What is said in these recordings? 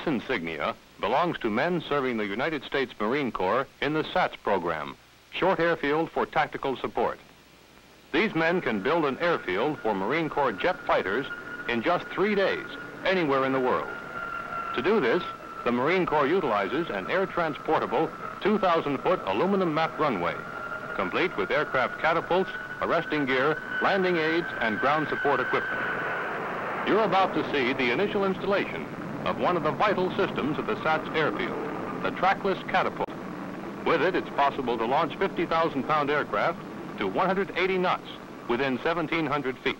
This insignia belongs to men serving the United States Marine Corps in the SATS program, Short Airfield for Tactical Support. These men can build an airfield for Marine Corps jet fighters in just three days, anywhere in the world. To do this, the Marine Corps utilizes an air-transportable 2,000-foot aluminum mat runway, complete with aircraft catapults, arresting gear, landing aids, and ground support equipment. You're about to see the initial installation of one of the vital systems of the SATS airfield, the trackless catapult. With it, it's possible to launch 50,000-pound aircraft to 180 knots within 1,700 feet.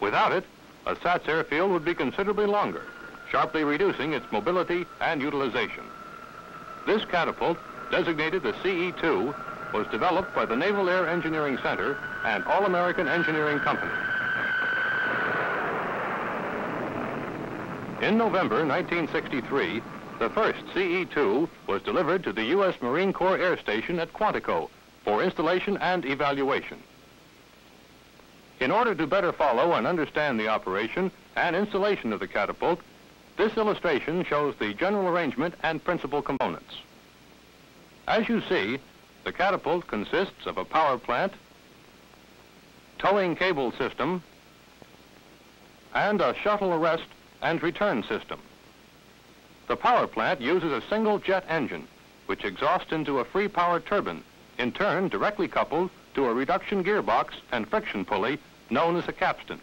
Without it, a SATS airfield would be considerably longer, sharply reducing its mobility and utilization. This catapult, designated the CE-2, was developed by the Naval Air Engineering Center and All-American Engineering Company. In November 1963, the first CE-2 was delivered to the U.S. Marine Corps Air Station at Quantico for installation and evaluation. In order to better follow and understand the operation and installation of the catapult, this illustration shows the general arrangement and principal components. As you see, the catapult consists of a power plant, towing cable system, and a shuttle arrest and return system. The power plant uses a single jet engine, which exhausts into a free power turbine in turn directly coupled to a reduction gearbox and friction pulley known as a capstan.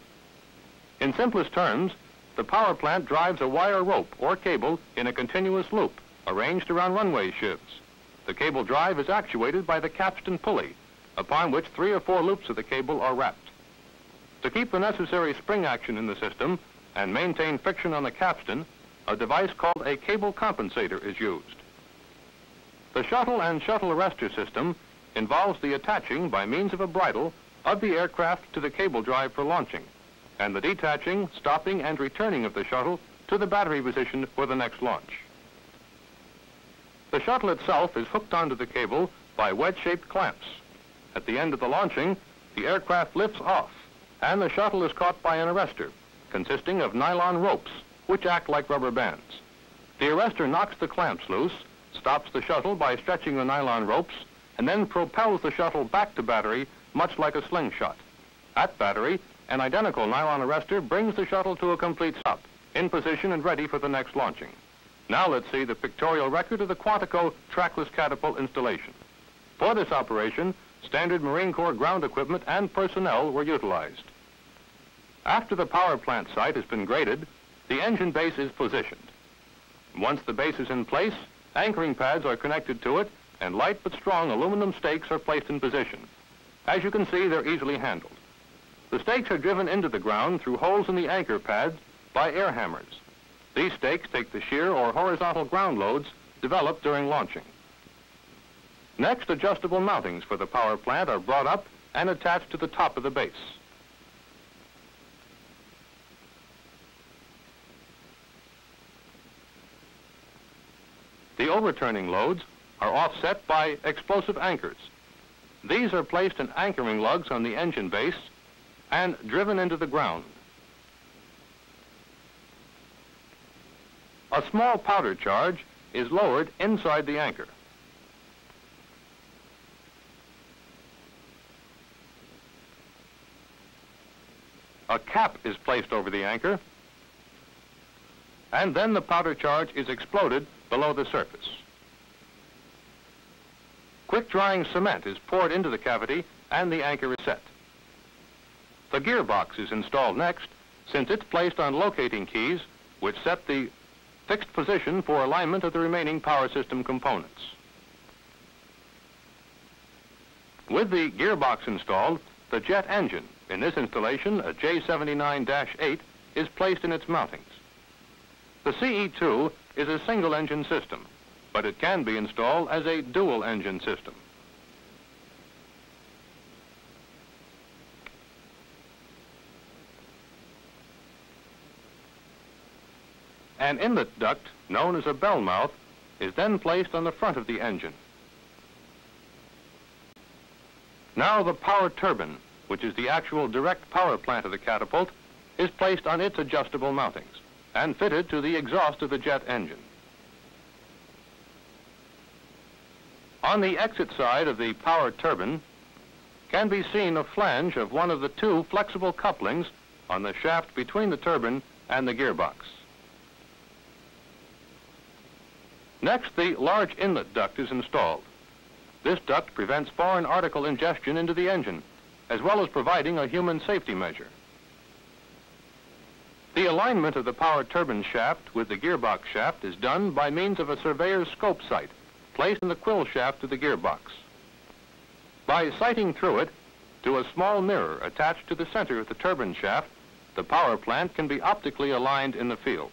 In simplest terms, the power plant drives a wire rope or cable in a continuous loop arranged around runway sheaves. The cable drive is actuated by the capstan pulley, upon which three or four loops of the cable are wrapped. To keep the necessary spring action in the system and maintain friction on the capstan, a device called a cable compensator is used. The shuttle and shuttle arrestor system involves the attaching by means of a bridle of the aircraft to the cable drive for launching, and the detaching, stopping, and returning of the shuttle to the battery position for the next launch. The shuttle itself is hooked onto the cable by wedge-shaped clamps. At the end of the launching, the aircraft lifts off, and the shuttle is caught by an arrestor, consisting of nylon ropes, which act like rubber bands. The arrestor knocks the clamps loose stops the shuttle by stretching the nylon ropes, and then propels the shuttle back to battery, much like a slingshot. At battery, an identical nylon arrestor brings the shuttle to a complete stop, in position and ready for the next launching. Now let's see the pictorial record of the Quantico trackless catapult installation. For this operation, standard Marine Corps ground equipment and personnel were utilized. After the power plant site has been graded, the engine base is positioned. Once the base is in place, Anchoring pads are connected to it, and light but strong aluminum stakes are placed in position. As you can see, they're easily handled. The stakes are driven into the ground through holes in the anchor pads by air hammers. These stakes take the shear or horizontal ground loads developed during launching. Next, adjustable mountings for the power plant are brought up and attached to the top of the base. Overturning loads are offset by explosive anchors. These are placed in anchoring lugs on the engine base and driven into the ground. A small powder charge is lowered inside the anchor. A cap is placed over the anchor, and then the powder charge is exploded below the surface. Quick-drying cement is poured into the cavity and the anchor is set. The gearbox is installed next since it's placed on locating keys which set the fixed position for alignment of the remaining power system components. With the gearbox installed, the jet engine, in this installation a J79-8, is placed in its mountings. The CE2 is a single engine system, but it can be installed as a dual engine system. An inlet duct, known as a bell mouth, is then placed on the front of the engine. Now the power turbine, which is the actual direct power plant of the catapult, is placed on its adjustable mountings. And fitted to the exhaust of the jet engine. On the exit side of the power turbine can be seen a flange of one of the two flexible couplings on the shaft between the turbine and the gearbox. Next, the large inlet duct is installed. This duct prevents foreign article ingestion into the engine, as well as providing a human safety measure. The alignment of the power turbine shaft with the gearbox shaft is done by means of a surveyor's scope sight placed in the quill shaft of the gearbox. By sighting through it to a small mirror attached to the center of the turbine shaft, the power plant can be optically aligned in the field.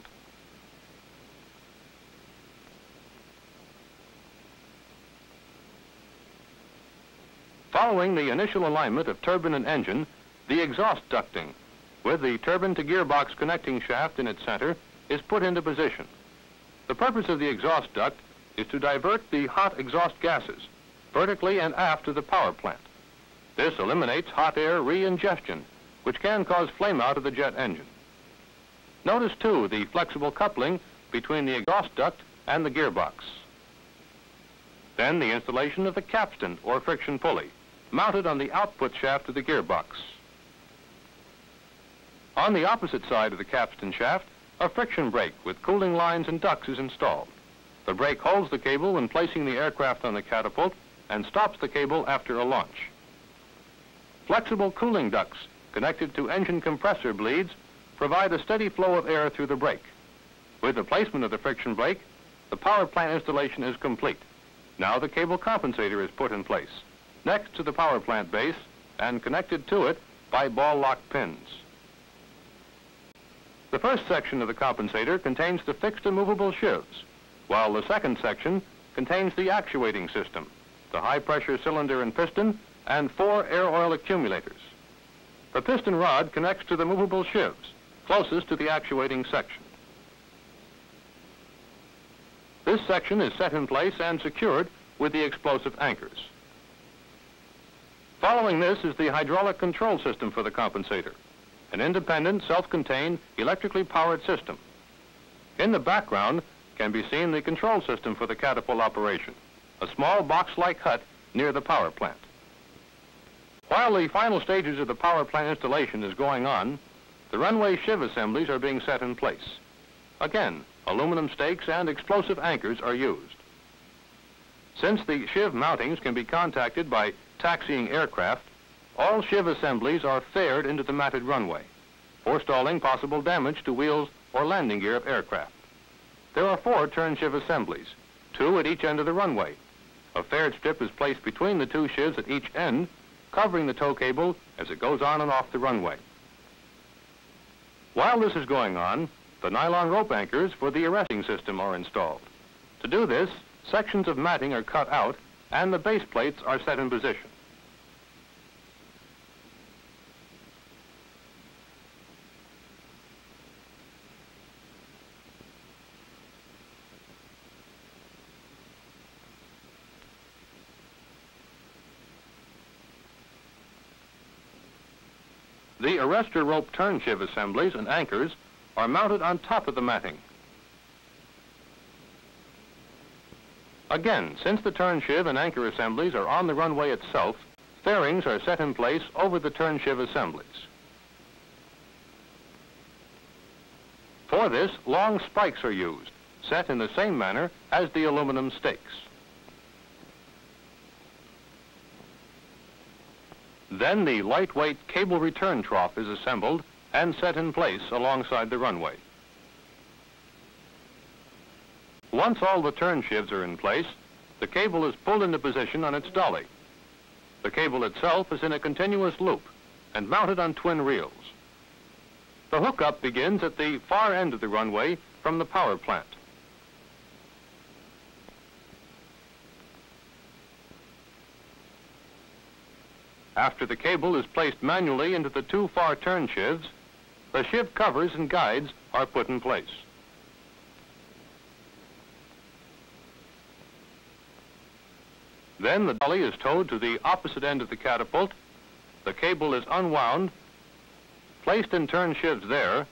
Following the initial alignment of turbine and engine, the exhaust ducting, with the turbine to gearbox connecting shaft in its center, is put into position. The purpose of the exhaust duct is to divert the hot exhaust gases vertically and aft of the power plant. This eliminates hot air re-ingestion, which can cause flame out of the jet engine. Notice, too, the flexible coupling between the exhaust duct and the gearbox. Then the installation of the capstan, or friction pulley, mounted on the output shaft of the gearbox. On the opposite side of the capstan shaft, a friction brake with cooling lines and ducts is installed. The brake holds the cable when placing the aircraft on the catapult and stops the cable after a launch. Flexible cooling ducts connected to engine compressor bleeds provide a steady flow of air through the brake. With the placement of the friction brake, the power plant installation is complete. Now the cable compensator is put in place next to the power plant base and connected to it by ball lock pins. The first section of the compensator contains the fixed and movable sheaves, while the second section contains the actuating system, the high pressure cylinder and piston, and four air oil accumulators. The piston rod connects to the movable sheaves, closest to the actuating section. This section is set in place and secured with the explosive anchors. Following this is the hydraulic control system for the compensator, an independent, self-contained, electrically powered system. In the background can be seen the control system for the catapult operation, a small box-like hut near the power plant. While the final stages of the power plant installation is going on, the runway sheave assemblies are being set in place. Again, aluminum stakes and explosive anchors are used. Since the sheave mountings can be contacted by taxiing aircraft, all sheave assemblies are faired into the matted runway, forestalling possible damage to wheels or landing gear of aircraft. There are four turn sheave assemblies, two at each end of the runway. A faired strip is placed between the two sheaves at each end, covering the tow cable as it goes on and off the runway. While this is going on, the nylon rope anchors for the arresting system are installed. To do this, sections of matting are cut out and the base plates are set in position. The arrestor rope turn sheave assemblies and anchors are mounted on top of the matting. Again, since the turn sheave and anchor assemblies are on the runway itself, fairings are set in place over the turn sheave assemblies. For this, long spikes are used, set in the same manner as the aluminum stakes. Then the lightweight cable return trough is assembled and set in place alongside the runway. Once all the turn sheaves are in place, the cable is pulled into position on its dolly. The cable itself is in a continuous loop and mounted on twin reels. The hookup begins at the far end of the runway from the power plant. After the cable is placed manually into the two far turn sheaves, the sheave covers and guides are put in place. Then the dolly is towed to the opposite end of the catapult. The cable is unwound, placed in turn sheaves there,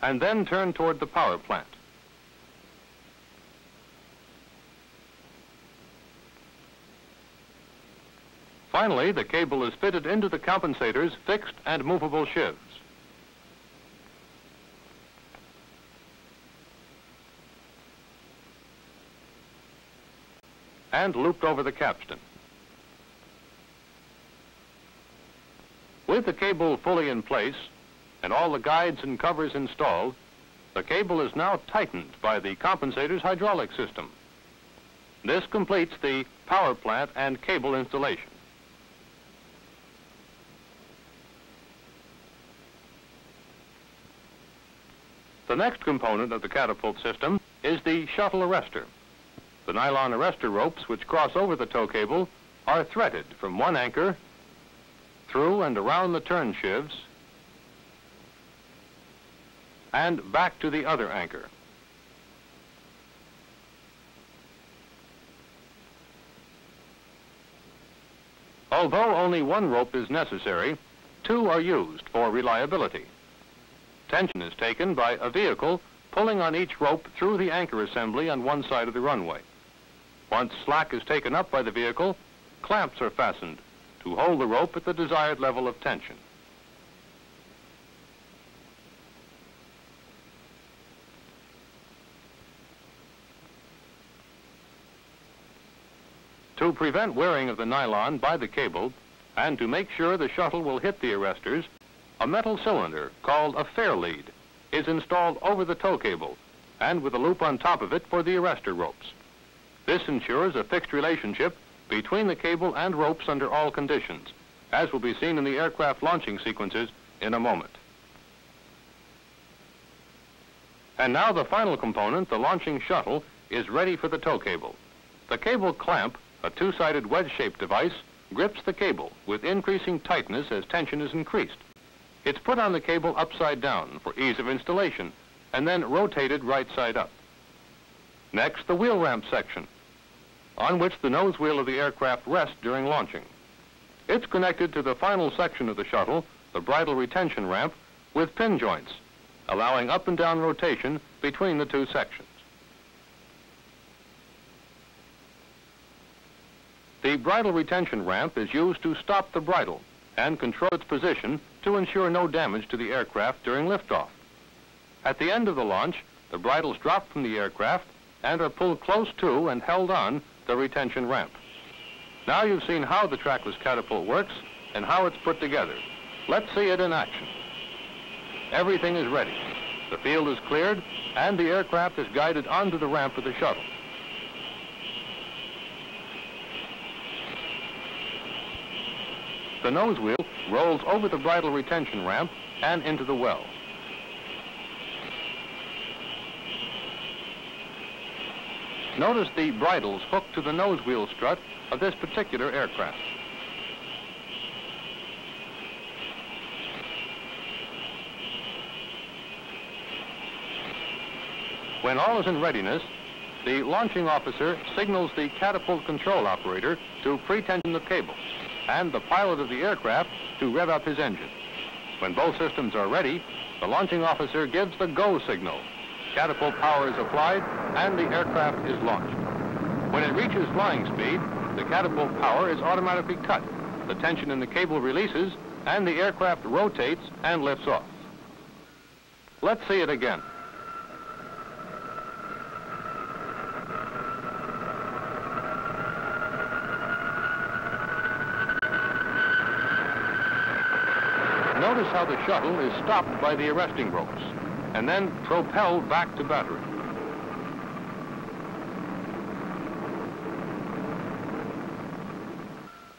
and then turned toward the power plant. Finally, the cable is fitted into the compensator's fixed and movable sheaves. and looped over the capstan. With the cable fully in place and all the guides and covers installed, the cable is now tightened by the compensator's hydraulic system. This completes the power plant and cable installation. The next component of the catapult system is the shuttle arrestor. The nylon arrestor ropes which cross over the tow cable are threaded from one anchor through and around the turn sheaves and back to the other anchor. Although only one rope is necessary, two are used for reliability. Tension is taken by a vehicle pulling on each rope through the anchor assembly on one side of the runway. Once slack is taken up by the vehicle, clamps are fastened to hold the rope at the desired level of tension. To prevent wearing of the nylon by the cable, and to make sure the shuttle will hit the arresters, a metal cylinder called a fair lead is installed over the tow cable and with a loop on top of it for the arrestor ropes. This ensures a fixed relationship between the cable and ropes under all conditions, as will be seen in the aircraft launching sequences in a moment. And now the final component, the launching shuttle, is ready for the tow cable. The cable clamp, a two-sided wedge-shaped device, grips the cable with increasing tightness as tension is increased. It's put on the cable upside down for ease of installation and then rotated right side up. Next, the wheel ramp section, on which the nose wheel of the aircraft rests during launching. It's connected to the final section of the shuttle, the bridle retention ramp, with pin joints, allowing up and down rotation between the two sections. The bridle retention ramp is used to stop the bridle and control its position to ensure no damage to the aircraft during liftoff. At the end of the launch, the bridles drop from the aircraft and are pulled close to and held on the retention ramp. Now you've seen how the trackless catapult works and how it's put together. Let's see it in action. Everything is ready. The field is cleared and the aircraft is guided onto the ramp of the shuttle. The nose wheel rolls over the bridle retention ramp and into the well. Notice the bridles hooked to the nose wheel strut of this particular aircraft. When all is in readiness, the launching officer signals the catapult control operator to pre-tension the cable and the pilot of the aircraft to rev up his engine. When both systems are ready, the launching officer gives the go signal. Catapult power is applied and the aircraft is launched. When it reaches flying speed, the catapult power is automatically cut. The tension in the cable releases and the aircraft rotates and lifts off. Let's see it again. Notice how the shuttle is stopped by the arresting ropes and then propelled back to battery.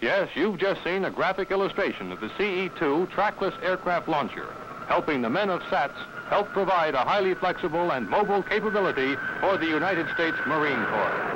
Yes, you've just seen a graphic illustration of the CE-2 trackless aircraft launcher, helping the men of SATS help provide a highly flexible and mobile capability for the United States Marine Corps.